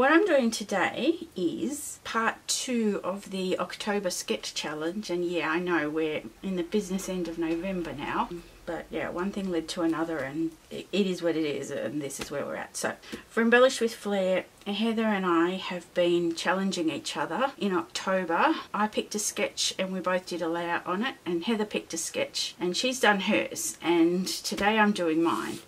what I'm doing today is part two of the October sketch challenge and yeah I know we're in the business end of November now but yeah one thing led to another and it is what it is and this is where we're at. So for embellish with flair Heather and I have been challenging each other. In October I picked a sketch and we both did a layout on it and Heather picked a sketch and she's done hers and today I'm doing mine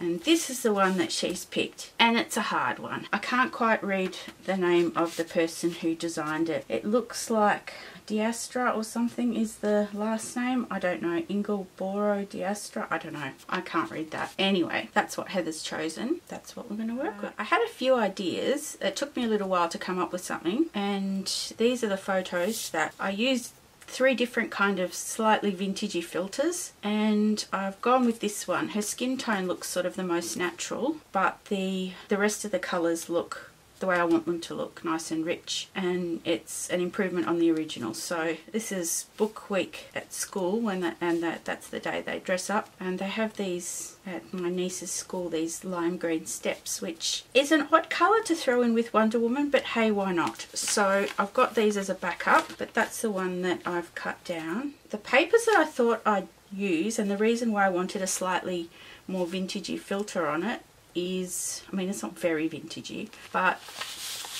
and this is the one that she's picked and it's a hard one I can't quite read the name of the person who designed it it looks like Diastra or something is the last name. I don't know. Ingelboro Diastra. I don't know. I can't read that. Anyway, that's what Heather's chosen. That's what we're going to work with. I had a few ideas. It took me a little while to come up with something. And these are the photos that I used three different kind of slightly vintagey filters and I've gone with this one. Her skin tone looks sort of the most natural but the the rest of the colours look the way I want them to look, nice and rich. And it's an improvement on the original. So this is book week at school and that, that's the day they dress up. And they have these at my niece's school, these lime green steps, which is an odd colour to throw in with Wonder Woman, but hey, why not? So I've got these as a backup, but that's the one that I've cut down. The papers that I thought I'd use, and the reason why I wanted a slightly more vintagey filter on it is, I mean it's not very vintagey, but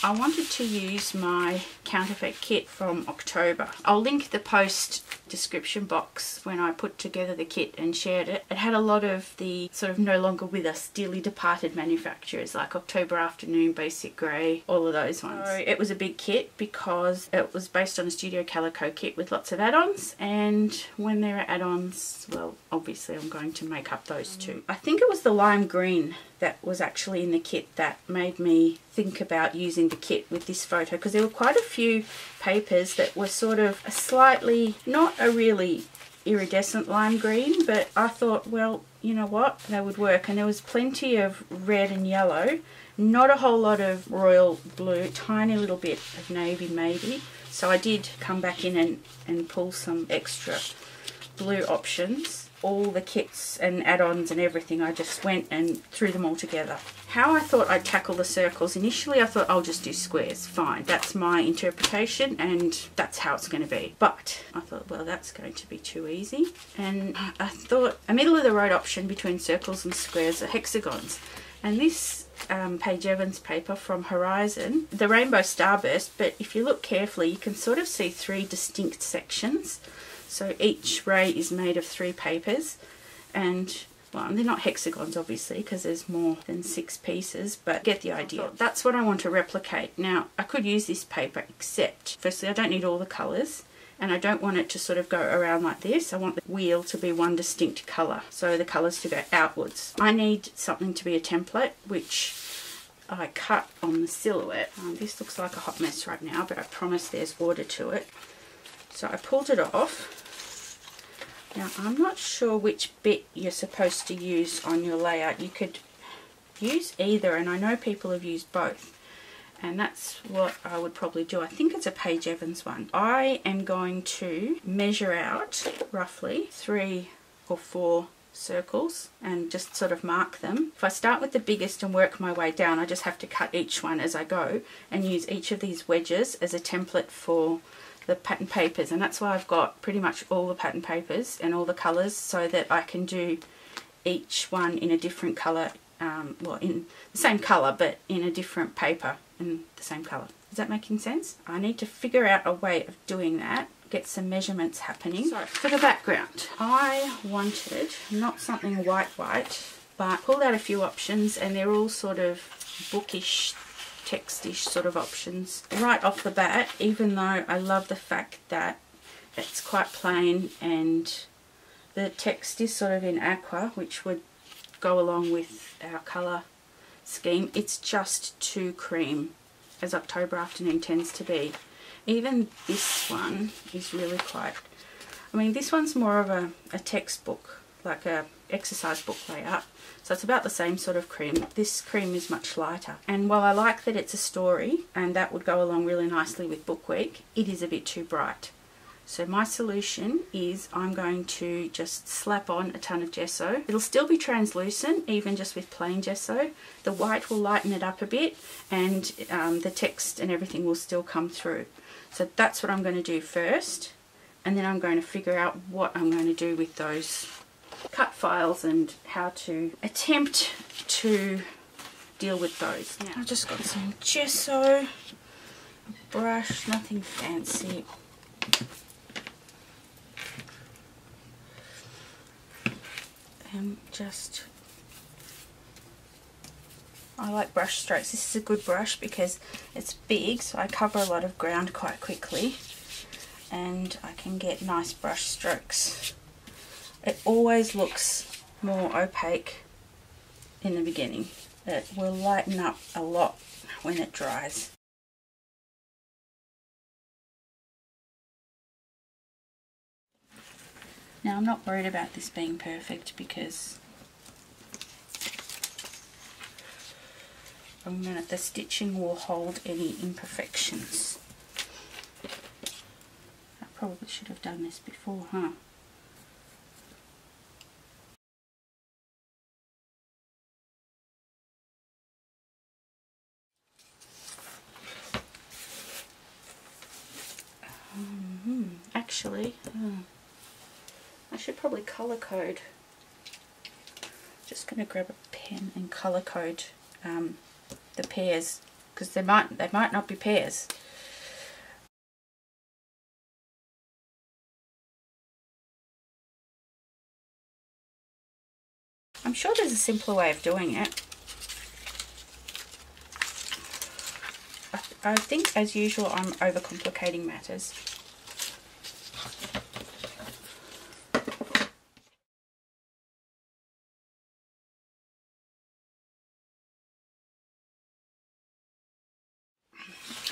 I wanted to use my counterfeit kit from October. I'll link the post description box when I put together the kit and shared it. It had a lot of the sort of no longer with us, dearly departed manufacturers like October Afternoon, Basic Grey, all of those ones. So it was a big kit because it was based on a Studio Calico kit with lots of add-ons and when there are add-ons, well obviously I'm going to make up those two. Mm. I think it was the lime green that was actually in the kit that made me think about using the kit with this photo because there were quite a few papers that were sort of a slightly, not a really iridescent lime green but I thought well you know what? They would work. And there was plenty of red and yellow. Not a whole lot of royal blue tiny little bit of navy maybe. So I did come back in and, and pull some extra blue options all the kits and add-ons and everything. I just went and threw them all together. How I thought I'd tackle the circles. Initially I thought I'll just do squares. Fine, that's my interpretation and that's how it's going to be. But I thought, well, that's going to be too easy. And I thought a middle of the road option between circles and squares are hexagons. And this um, Paige Evans paper from Horizon, the Rainbow Starburst, but if you look carefully, you can sort of see three distinct sections. So each ray is made of three papers and well, they're not hexagons obviously because there's more than six pieces, but get the idea. That's what I want to replicate. Now, I could use this paper except, firstly, I don't need all the colours and I don't want it to sort of go around like this. I want the wheel to be one distinct colour, so the colours to go outwards. I need something to be a template, which I cut on the silhouette. Um, this looks like a hot mess right now, but I promise there's order to it. So I pulled it off. Now I'm not sure which bit you're supposed to use on your layout. You could use either and I know people have used both and that's what I would probably do. I think it's a Paige Evans one. I am going to measure out roughly three or four circles and just sort of mark them. If I start with the biggest and work my way down I just have to cut each one as I go and use each of these wedges as a template for the pattern papers and that's why I've got pretty much all the pattern papers and all the colours so that I can do each one in a different colour um, well in the same colour but in a different paper in the same colour. Is that making sense? I need to figure out a way of doing that get some measurements happening. So for the background I wanted not something white white but pulled out a few options and they're all sort of bookish textish sort of options. Right off the bat even though I love the fact that it's quite plain and the text is sort of in aqua which would go along with our colour scheme it's just too cream as October afternoon tends to be. Even this one is really quite I mean this one's more of a, a textbook like a exercise book layout so it's about the same sort of cream. This cream is much lighter. And while I like that it's a story, and that would go along really nicely with Book Week, it is a bit too bright. So my solution is I'm going to just slap on a ton of gesso. It'll still be translucent even just with plain gesso. The white will lighten it up a bit and um, the text and everything will still come through. So that's what I'm going to do first and then I'm going to figure out what I'm going to do with those cut files and how to attempt to deal with those. Now I've just got some gesso, brush, nothing fancy. And just I like brush strokes. This is a good brush because it's big so I cover a lot of ground quite quickly and I can get nice brush strokes. It always looks more opaque in the beginning. It will lighten up a lot when it dries. Now I'm not worried about this being perfect because I'm gonna, the stitching will hold any imperfections. I probably should have done this before, huh? Mm -hmm. Actually, uh, I should probably color code. Just going to grab a pen and color code um, the pairs because they might they might not be pairs. I'm sure there's a simpler way of doing it. I, I think as usual I'm overcomplicating matters.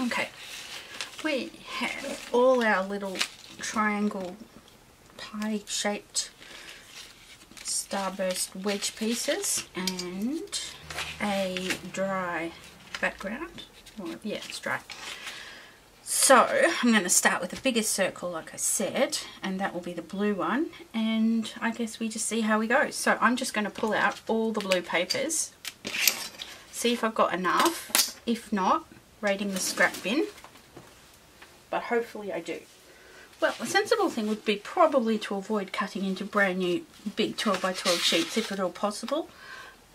Okay, we have all our little triangle pie shaped starburst wedge pieces and a dry background. Well, yeah, it's dry. So I'm going to start with the biggest circle like I said and that will be the blue one and I guess we just see how we go. So I'm just going to pull out all the blue papers, see if I've got enough. If not, raiding the scrap bin, but hopefully I do. Well, a sensible thing would be probably to avoid cutting into brand new big 12 by 12 sheets if at all possible,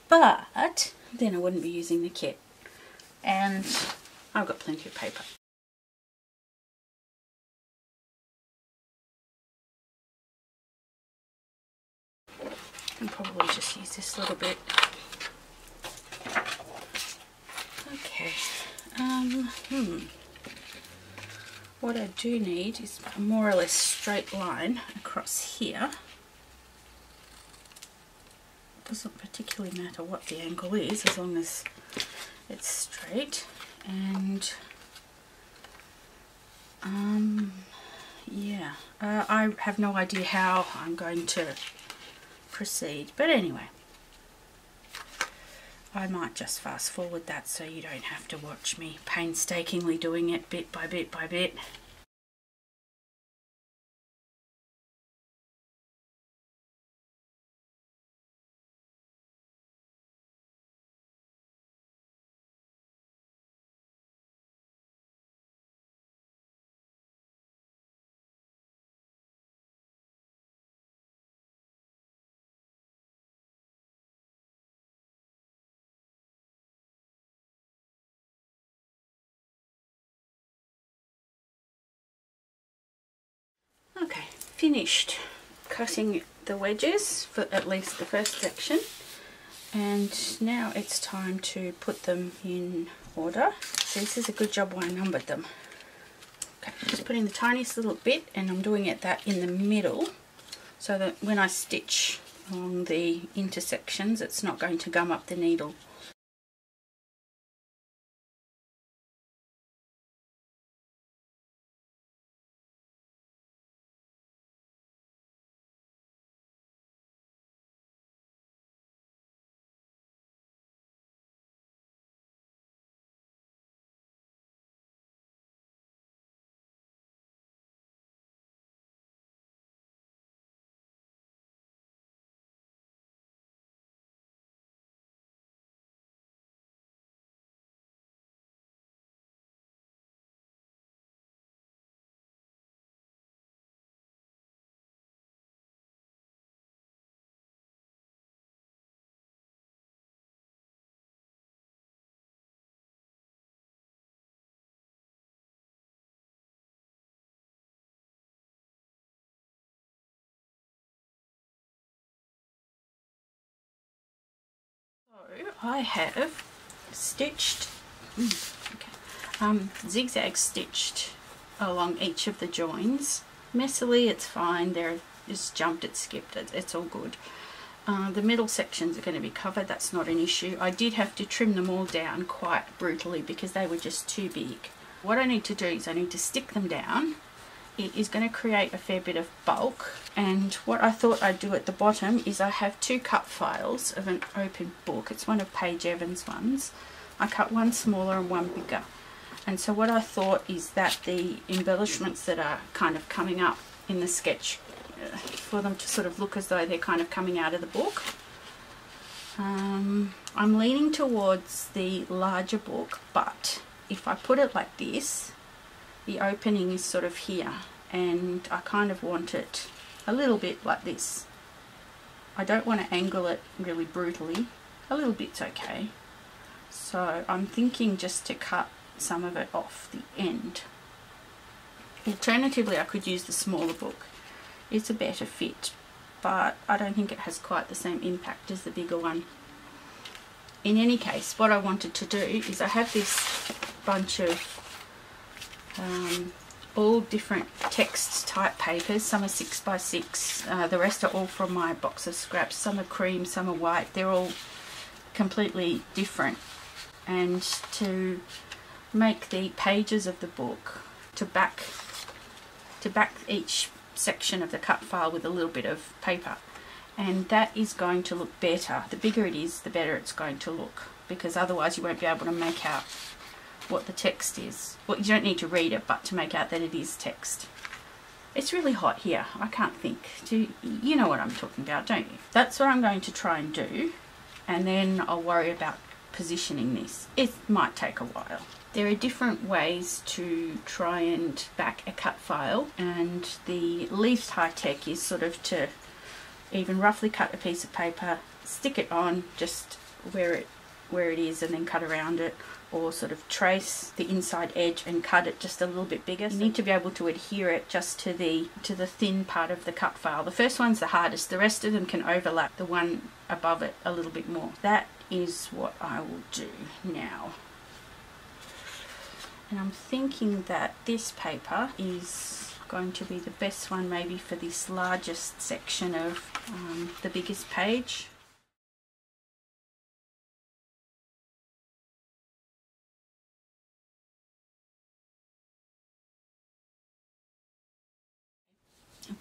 but then I wouldn't be using the kit. And I've got plenty of paper. Can probably just use this little bit. Okay. Um, hmm. What I do need is a more or less straight line across here. It doesn't particularly matter what the angle is as long as it's straight. And um, yeah, uh, I have no idea how I'm going to proceed. But anyway, I might just fast forward that so you don't have to watch me painstakingly doing it bit by bit by bit. Finished cutting the wedges for at least the first section and now it's time to put them in order. So this is a good job why I numbered them. Okay, just putting the tiniest little bit and I'm doing it that in the middle so that when I stitch along the intersections it's not going to gum up the needle. I have stitched, mm, okay, um, zigzag stitched along each of the joins. Messily, it's fine. There, it's jumped, it's skipped, it, it's all good. Uh, the middle sections are going to be covered, that's not an issue. I did have to trim them all down quite brutally because they were just too big. What I need to do is I need to stick them down. It is going to create a fair bit of bulk and what I thought I'd do at the bottom is I have two cut files of an open book. It's one of Paige Evans' ones. I cut one smaller and one bigger. And so what I thought is that the embellishments that are kind of coming up in the sketch uh, for them to sort of look as though they're kind of coming out of the book. Um, I'm leaning towards the larger book but if I put it like this the opening is sort of here and I kind of want it a little bit like this. I don't want to angle it really brutally. A little bit's okay. So I'm thinking just to cut some of it off the end. Alternatively I could use the smaller book. It's a better fit but I don't think it has quite the same impact as the bigger one. In any case what I wanted to do is I have this bunch of um, all different text type papers. Some are 6 by 6 uh, the rest are all from my box of scraps. Some are cream, some are white. They're all completely different. And to make the pages of the book, to back, to back each section of the cut file with a little bit of paper. And that is going to look better. The bigger it is, the better it's going to look. Because otherwise you won't be able to make out what the text is. Well, you don't need to read it, but to make out that it is text. It's really hot here. I can't think. Do you know what I'm talking about, don't you? That's what I'm going to try and do. And then I'll worry about positioning this. It might take a while. There are different ways to try and back a cut file and the least high tech is sort of to even roughly cut a piece of paper, stick it on just where it where it is and then cut around it or sort of trace the inside edge and cut it just a little bit bigger. You need to be able to adhere it just to the to the thin part of the cut file. The first one's the hardest, the rest of them can overlap the one above it a little bit more. That is what I will do now. And I'm thinking that this paper is going to be the best one maybe for this largest section of um, the biggest page.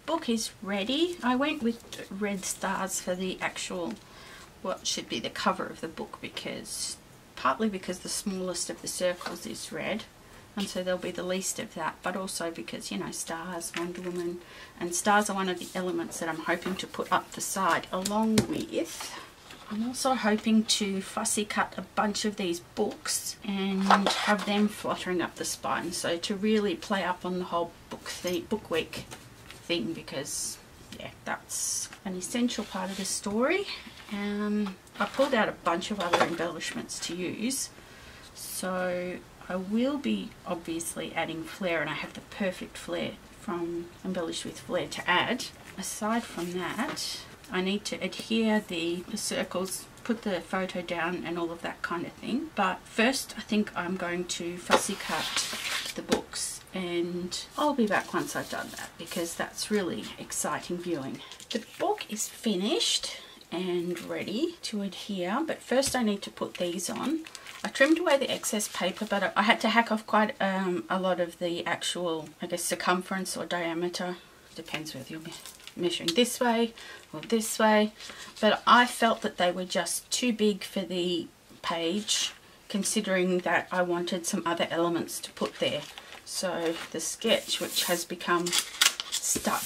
Book is ready. I went with red stars for the actual, what should be the cover of the book because, partly because the smallest of the circles is red and so there'll be the least of that but also because you know stars, Wonder Woman and stars are one of the elements that I'm hoping to put up the side along with I'm also hoping to fussy cut a bunch of these books and have them fluttering up the spine so to really play up on the whole book, the book week thing because yeah that's an essential part of the story. Um, I pulled out a bunch of other embellishments to use so I will be obviously adding flair and I have the perfect flair from Embellish With Flair to add. Aside from that I need to adhere the, the circles put the photo down and all of that kind of thing. But first I think I'm going to fussy cut the books and I'll be back once I've done that because that's really exciting viewing. The book is finished and ready to adhere but first I need to put these on. I trimmed away the excess paper but I had to hack off quite um, a lot of the actual I guess circumference or diameter depends whether you're measuring this way or this way but I felt that they were just too big for the page considering that I wanted some other elements to put there so the sketch which has become stuck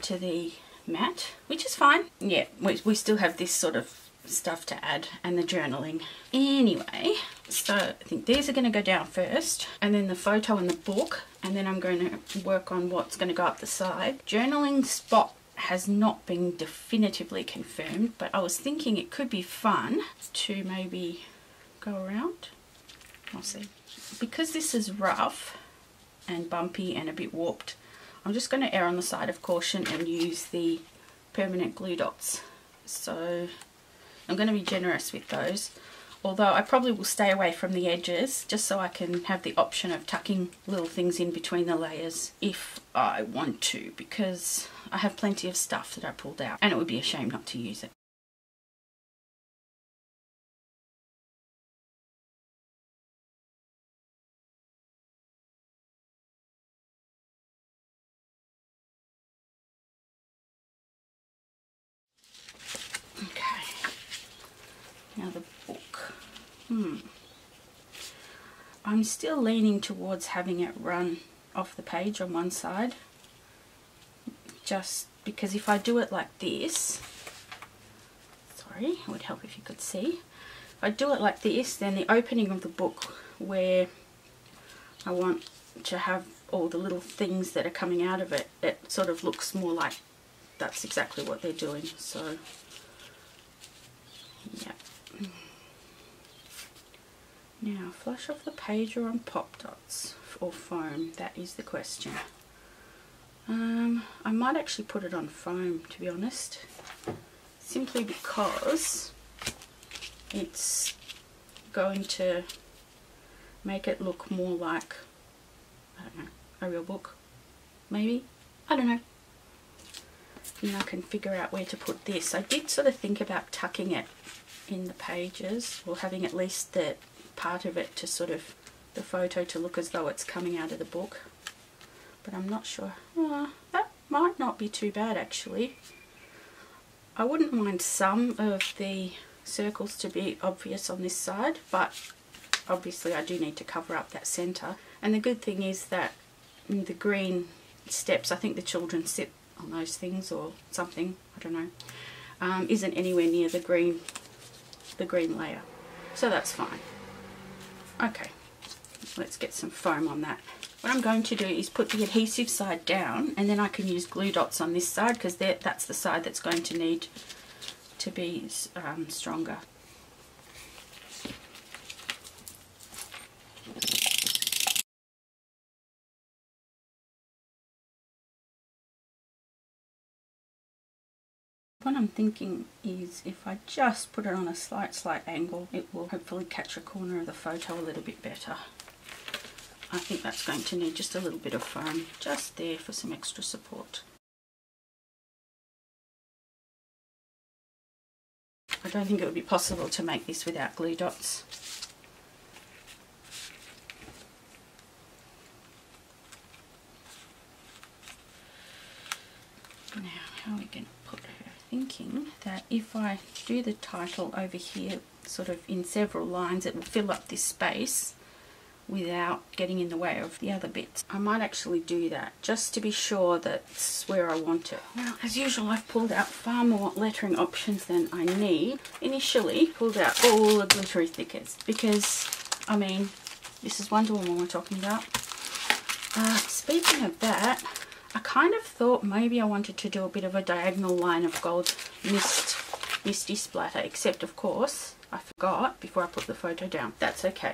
to the mat which is fine. Yeah we, we still have this sort of stuff to add and the journaling. Anyway so I think these are going to go down first and then the photo and the book and then I'm going to work on what's going to go up the side. Journaling spot has not been definitively confirmed but I was thinking it could be fun to maybe go around. I'll see. Because this is rough and bumpy and a bit warped. I'm just going to err on the side of caution and use the permanent glue dots. So I'm going to be generous with those. although I probably will stay away from the edges just so I can have the option of tucking little things in between the layers if I want to because I have plenty of stuff that I pulled out and it would be a shame not to use it. Now the book. Hmm. I'm still leaning towards having it run off the page on one side. Just because if I do it like this, sorry, it would help if you could see. If I do it like this, then the opening of the book where I want to have all the little things that are coming out of it, it sort of looks more like that's exactly what they're doing. So, yeah. Now, flush off the page or on pop dots or foam? That is the question. Um, I might actually put it on foam, to be honest. Simply because it's going to make it look more like, I don't know, a real book. Maybe? I don't know. And I can figure out where to put this. I did sort of think about tucking it in the pages or having at least the part of it to sort of the photo to look as though it's coming out of the book. But I'm not sure. Uh, that might not be too bad actually. I wouldn't mind some of the circles to be obvious on this side but obviously I do need to cover up that center and the good thing is that the green steps I think the children sit on those things or something I don't know um, isn't anywhere near the green the green layer. So that's fine Okay, let's get some foam on that. What I'm going to do is put the adhesive side down and then I can use glue dots on this side because that's the side that's going to need to be um, stronger. I'm thinking is if I just put it on a slight, slight angle, it will hopefully catch a corner of the photo a little bit better. I think that's going to need just a little bit of foam just there for some extra support. I don't think it would be possible to make this without glue dots. Now, how are we going to thinking that if I do the title over here sort of in several lines it will fill up this space without getting in the way of the other bits. I might actually do that just to be sure that's where I want it. Well, as usual, I've pulled out far more lettering options than I need. Initially, pulled out all the glittery stickers because, I mean, this is Wonder Woman we're talking about. Uh, speaking of that, I kind of thought maybe I wanted to do a bit of a diagonal line of gold mist, misty splatter, except of course I forgot before I put the photo down. That's okay.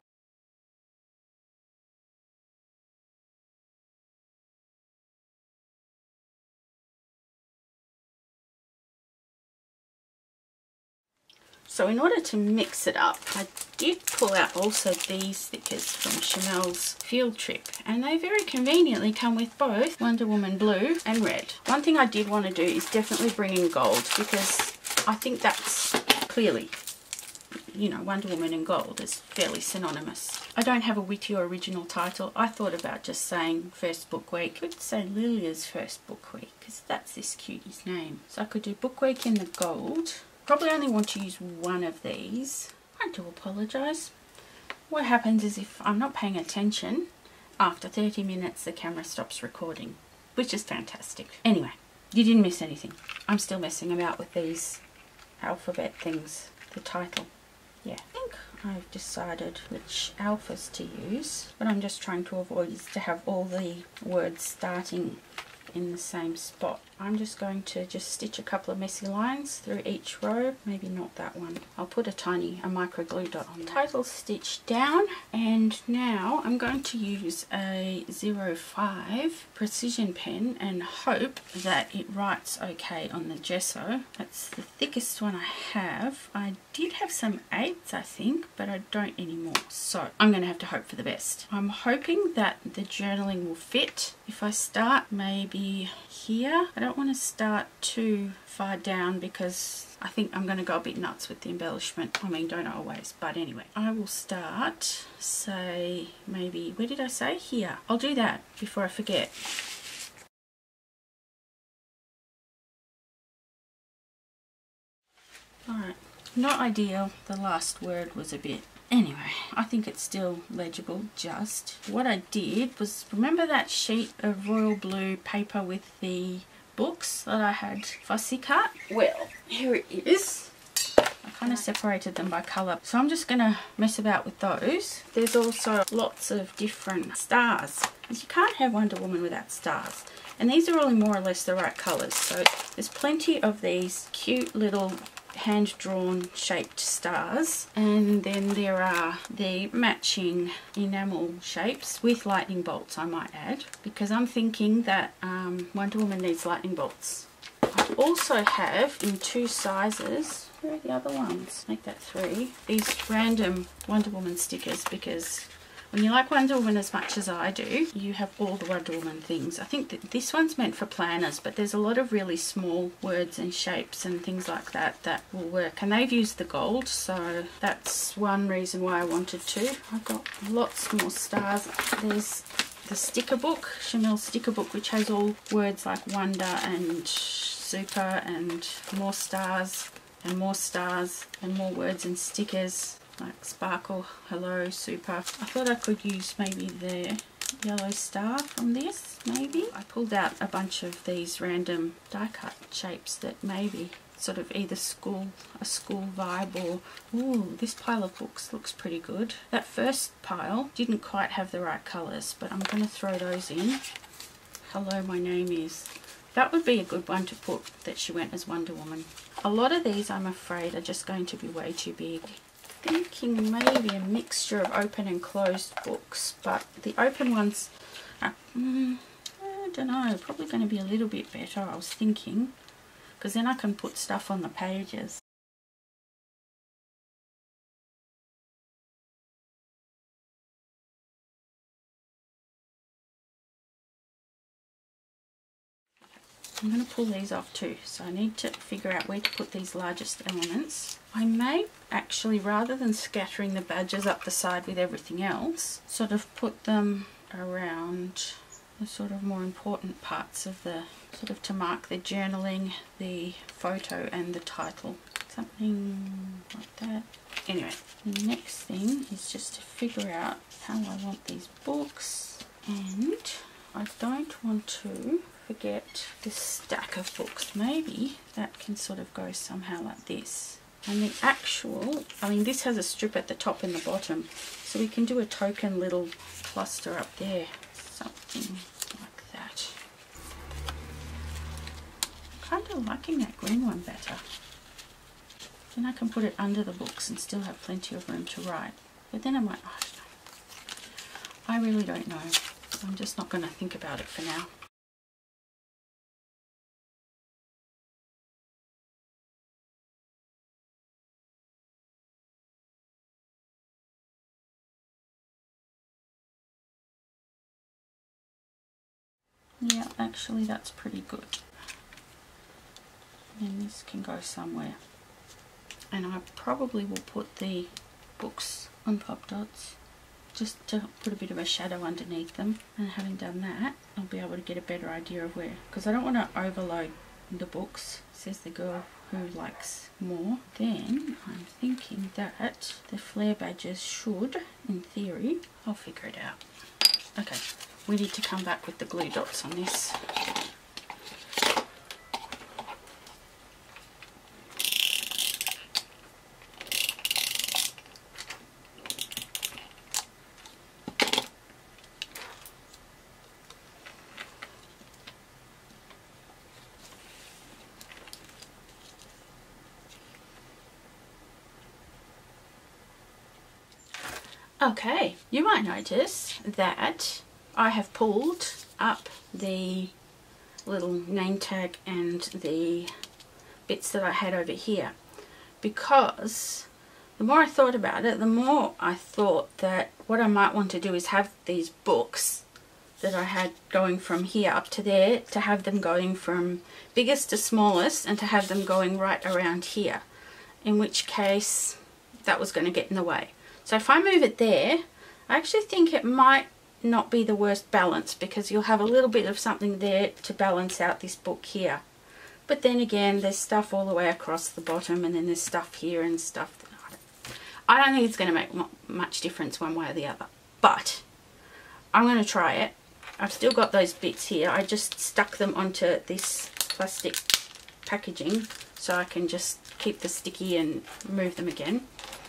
So in order to mix it up, I did pull out also these stickers from Shimelle's Field Trip. And they very conveniently come with both Wonder Woman Blue and Red. One thing I did want to do is definitely bring in gold because I think that's clearly you know, Wonder Woman and gold is fairly synonymous. I don't have a witty or original title. I thought about just saying first book week. I could say Lilya's first book week because that's this cutie's name. So I could do book week in the gold Probably only want to use one of these. I do apologise. What happens is if I'm not paying attention, after 30 minutes the camera stops recording, which is fantastic. Anyway, you didn't miss anything. I'm still messing about with these alphabet things, the title. Yeah, I think I've decided which alphas to use. What I'm just trying to avoid is to have all the words starting in the same spot. I'm just going to just stitch a couple of messy lines through each row maybe not that one. I'll put a tiny a micro glue dot on. Title stitch down and now I'm going to use a 05 precision pen and hope that it writes okay on the gesso. That's the thickest one I have. I did have some eights I think but I don't anymore. So I'm gonna have to hope for the best. I'm hoping that the journaling will fit if I start maybe here I don't want to start too far down because I think I'm going to go a bit nuts with the embellishment. I mean, don't always, but anyway. I will start, say, maybe, where did I say? Here. I'll do that before I forget. Alright, not ideal. The last word was a bit Anyway, I think it's still legible, just. What I did was, remember that sheet of royal blue paper with the books that I had fussy cut? Well, here it is. I kind of separated them by colour. So I'm just going to mess about with those. There's also lots of different stars. You can't have Wonder Woman without stars. And these are all more or less the right colours. So there's plenty of these cute little hand-drawn shaped stars and then there are the matching enamel shapes with lightning bolts I might add because I'm thinking that um, Wonder Woman needs lightning bolts. I also have in two sizes, where are the other ones? Make that three. These random Wonder Woman stickers because when you like Wonder Woman as much as I do, you have all the Wonder Woman things. I think that this one's meant for planners, but there's a lot of really small words and shapes and things like that that will work. And they've used the gold, so that's one reason why I wanted to. I've got lots more stars. There's the sticker book, Shimelle sticker book, which has all words like wonder and super and more stars and more stars and more words and stickers like sparkle hello super. I thought I could use maybe the yellow star from this maybe. I pulled out a bunch of these random die cut shapes that maybe sort of either school a school vibe or ooh this pile of books looks pretty good. That first pile didn't quite have the right colors but I'm going to throw those in. Hello my name is. That would be a good one to put that she went as Wonder Woman. A lot of these I'm afraid are just going to be way too big thinking maybe a mixture of open and closed books, but the open ones are, mm, I don't know, probably going to be a little bit better, I was thinking, because then I can put stuff on the pages. I'm going to pull these off too so I need to figure out where to put these largest elements. I may actually rather than scattering the badges up the side with everything else sort of put them around the sort of more important parts of the sort of to mark the journaling, the photo and the title. Something like that. Anyway, the next thing is just to figure out how I want these books and I don't want to forget this stack of books. Maybe that can sort of go somehow like this. And the actual, I mean this has a strip at the top and the bottom, so we can do a token little cluster up there. Something like that. I'm kind of liking that green one better. Then I can put it under the books and still have plenty of room to write. But then I might, I don't know. I really don't know. I'm just not going to think about it for now. Yeah, actually that's pretty good. And this can go somewhere. And I probably will put the books on pop dots just to put a bit of a shadow underneath them. And having done that, I'll be able to get a better idea of where. Because I don't want to overload the books, says the girl who likes more. Then I'm thinking that the flair badges should, in theory, I'll figure it out. Okay, we need to come back with the glue dots on this. Okay, you might notice that I have pulled up the little name tag and the bits that I had over here because the more I thought about it, the more I thought that what I might want to do is have these books that I had going from here up to there to have them going from biggest to smallest and to have them going right around here in which case that was going to get in the way. So if I move it there I actually think it might not be the worst balance because you'll have a little bit of something there to balance out this book here. But then again, there's stuff all the way across the bottom and then there's stuff here and stuff. I don't think it's going to make much difference one way or the other. But I'm going to try it. I've still got those bits here. I just stuck them onto this plastic packaging so I can just keep the sticky and move them again.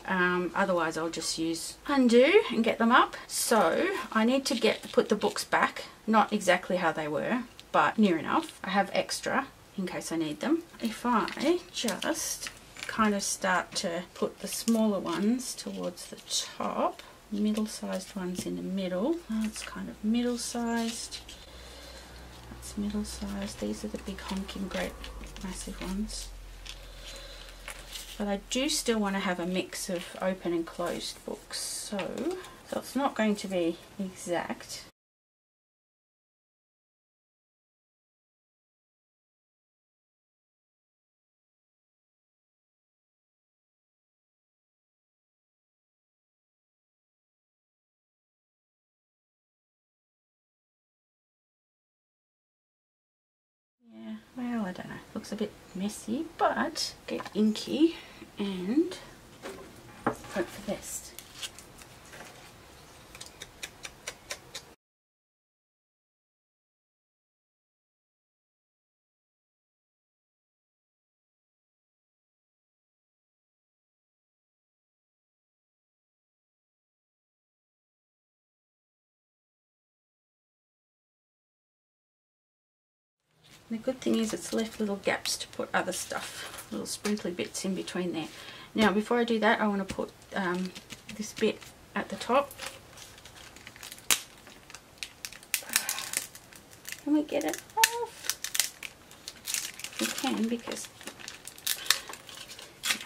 Um, otherwise I'll just use Un-du and get them up. So I need to get put the books back, not exactly how they were, but near enough. I have extra in case I need them. If I just kind of start to put the smaller ones towards the top, middle-sized ones in the middle. That's kind of middle-sized. That's middle-sized. These are the big honking great massive ones but I do still want to have a mix of open and closed books so, so it's not going to be exact Yeah, well, I don't know. Looks a bit messy, but get inky and hope for the best. The good thing is it's left little gaps to put other stuff, little sprinkly bits in between there. Now before I do that I want to put um, this bit at the top. Can we get it off? We can because,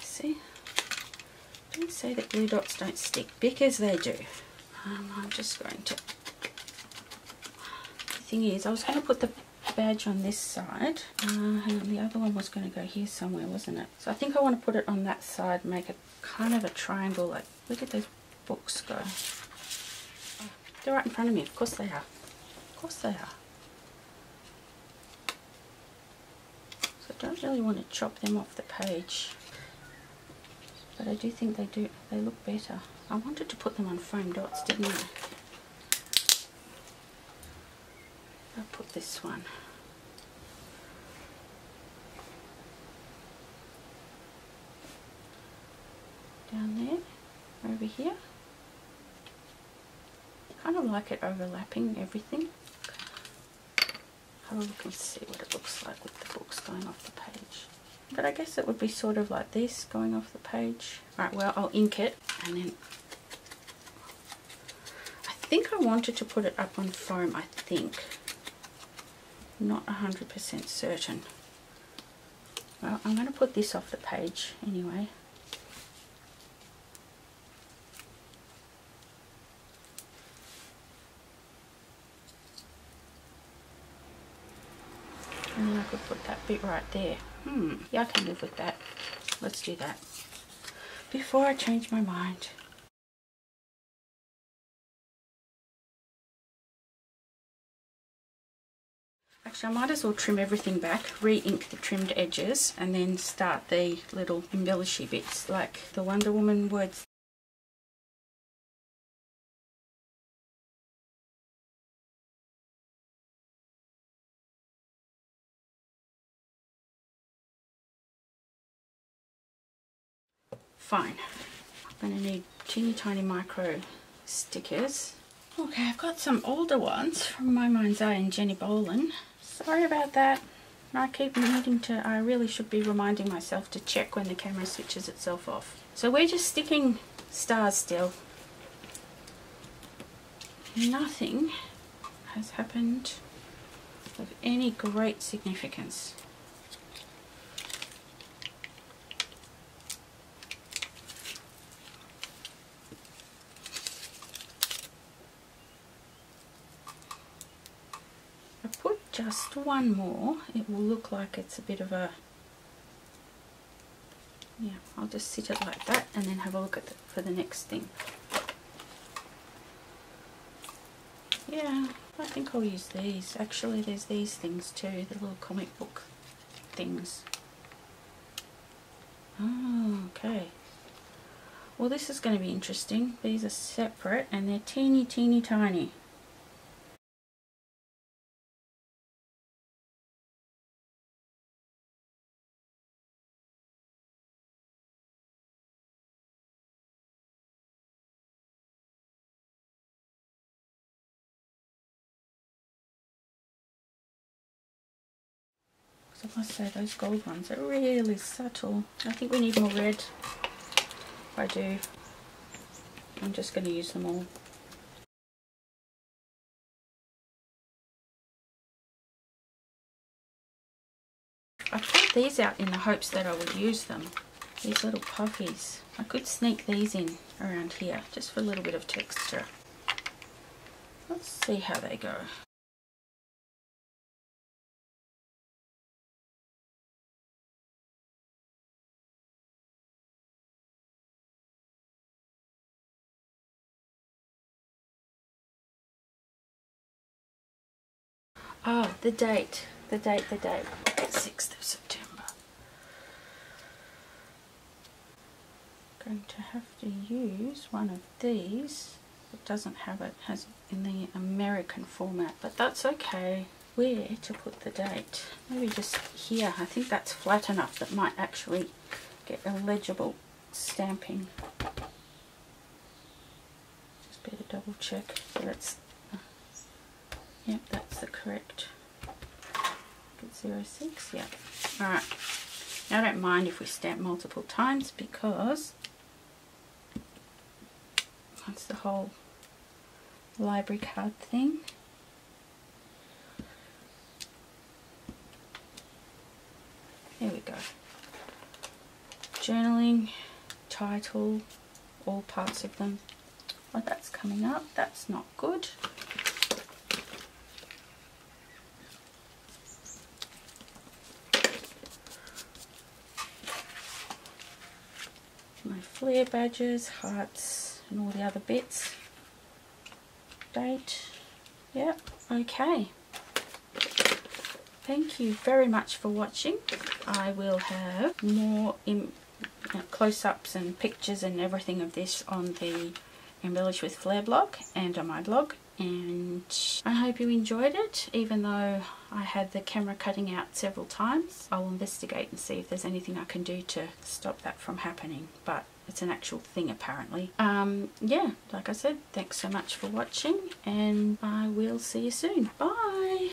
see, don't say that glue dots don't stick because they do. Um, I'm just going to, the thing is I was going to put the badge on this side. Uh, the other one was going to go here somewhere, wasn't it? So I think I want to put it on that side, make a kind of a triangle. Like, where did those books go? Oh, they're right in front of me. Of course they are. Of course they are. So I don't really want to chop them off the page. But I do think they do. They look better. I wanted to put them on foam dots, didn't I? I'll put this one. Down there, over here. Kind of like it overlapping everything. Have a look and see what it looks like with the books going off the page. But I guess it would be sort of like this going off the page. Alright, well I'll ink it and then I think I wanted to put it up on foam, I think not 100% certain. Well, I'm going to put this off the page anyway. And I could put that bit right there. Hmm, yeah, I can live with that. Let's do that. Before I change my mind. Actually, I might as well trim everything back, re-ink the trimmed edges, and then start the little embellishy bits, like the Wonder Woman words. Fine. I'm going to need teeny tiny micro stickers. Okay, I've got some older ones from My Mind's Eye and Jenni Bowlin. Sorry about that. I keep needing to, I really should be reminding myself to check when the camera switches itself off. So we're just sticking stars still. nothing has happened of any great significance. I put just one more, it will look like it's a bit of a yeah, I'll just sit it like that and then have a look at the, for the next thing. Yeah, I think I'll use these. Actually, there's these things too, the little comic book things. Oh, okay. Well, this is going to be interesting. These are separate and they're teeny, teeny, tiny. Must say those gold ones are really subtle. I think we need more red. I do, I'm just going to use them all. I put these out in the hopes that I would use them. These little puffies. I could sneak these in around here just for a little bit of texture. Let's see how they go. Oh, the date. The date, the date. 6th of September. Going to have to use one of these. It doesn't have it, has it in the American format, but that's okay. Where to put the date? Maybe just here. I think that's flat enough that might actually get legible stamping. Just better double check that it's Yep, that's the correct. Get 06, yep. Alright. Now I don't mind if we stamp multiple times because that's the whole library card thing. There we go. Journaling, title, all parts of them. Well, that's coming up. That's not good. Flare badges, hearts and all the other bits. Date. Yep, okay. Thank you very much for watching. I will have more uh, close-ups and pictures and everything of this on the Embellish with Flair blog and on my blog and I hope you enjoyed it even though I had the camera cutting out several times. I'll investigate and see if there's anything I can do to stop that from happening but it's an actual thing apparently. Um, yeah, like I said, thanks so much for watching and I will see you soon. Bye!